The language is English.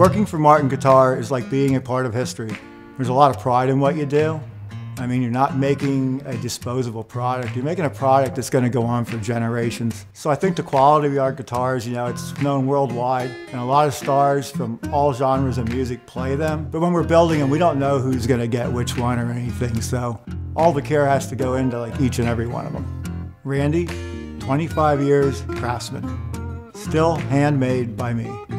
Working for Martin Guitar is like being a part of history. There's a lot of pride in what you do. I mean, you're not making a disposable product. You're making a product that's going to go on for generations. So I think the quality of our guitars, you know, it's known worldwide, and a lot of stars from all genres of music play them. But when we're building them, we don't know who's going to get which one or anything. So all the care has to go into like each and every one of them. Randy, 25 years, craftsman. Still handmade by me.